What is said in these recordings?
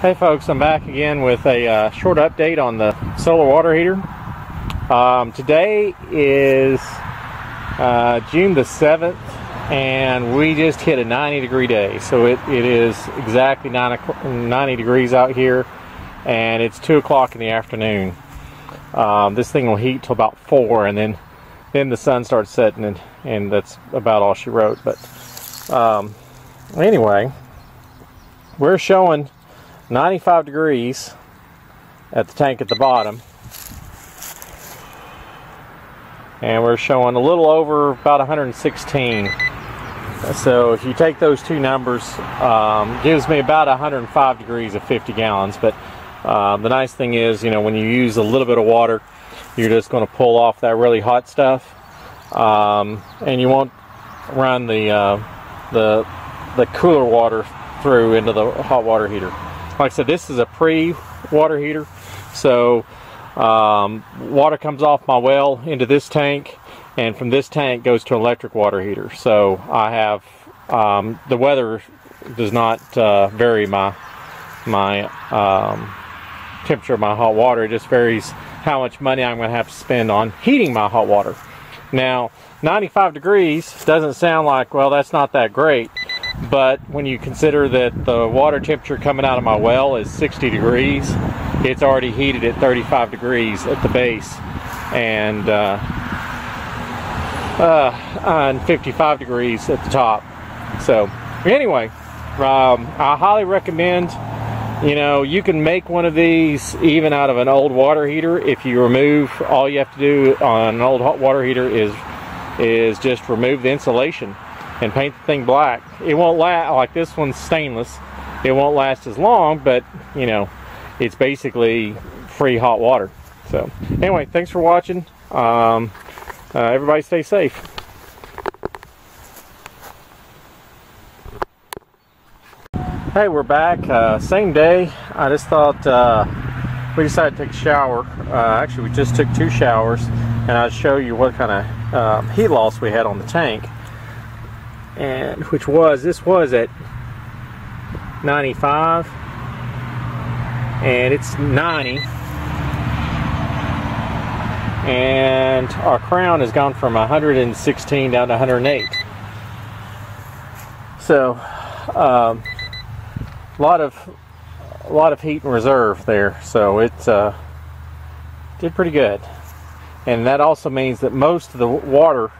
Hey folks, I'm back again with a uh, short update on the solar water heater. Um, today is uh, June the 7th and we just hit a 90 degree day. So it, it is exactly 90 degrees out here and it's 2 o'clock in the afternoon. Um, this thing will heat till about 4 and then then the sun starts setting and, and that's about all she wrote. But um, anyway, we're showing 95 degrees at the tank at the bottom. And we're showing a little over about 116. So if you take those two numbers, um, gives me about 105 degrees of 50 gallons. But uh, the nice thing is, you know, when you use a little bit of water, you're just going to pull off that really hot stuff. Um, and you won't run the, uh, the, the cooler water through into the hot water heater like I said, this is a pre-water heater. So um, water comes off my well into this tank and from this tank goes to electric water heater. So I have, um, the weather does not uh, vary my, my um, temperature of my hot water. It just varies how much money I'm going to have to spend on heating my hot water. Now, 95 degrees doesn't sound like, well, that's not that great. But when you consider that the water temperature coming out of my well is 60 degrees, it's already heated at 35 degrees at the base and uh, uh, and 55 degrees at the top. So anyway, um, I highly recommend you know you can make one of these even out of an old water heater if you remove all you have to do on an old hot water heater is is just remove the insulation and paint the thing black. It won't last, like this one's stainless, it won't last as long, but you know, it's basically free hot water. So anyway, thanks for watching. Um, uh, everybody stay safe. Hey, we're back. Uh, same day. I just thought uh, we decided to take a shower. Uh, actually, we just took two showers, and I'll show you what kind of uh, heat loss we had on the tank and which was this was at 95 and it's 90 and our crown has gone from 116 down to 108 so um, a lot of a lot of heat and reserve there. So it uh, did pretty good. And that also means that most of the water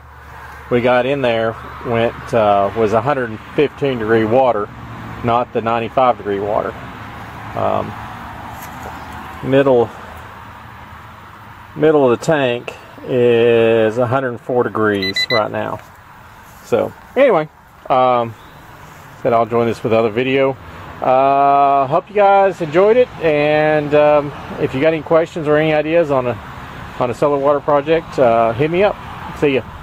we got in there went uh, was 115 degree water, not the 95 degree water. Um, middle middle of the tank is 104 degrees right now. So anyway, um, said I'll join this with other video. Uh, hope you guys enjoyed it, and um, if you got any questions or any ideas on a on a solar water project, uh, hit me up. See ya.